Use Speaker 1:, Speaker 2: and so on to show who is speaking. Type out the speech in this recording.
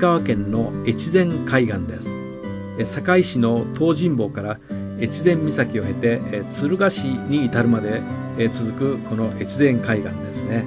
Speaker 1: 川県の越前海岸です。堺市の東尋坊から越前岬を経て敦賀市に至るまで続くこの越前海岸ですね。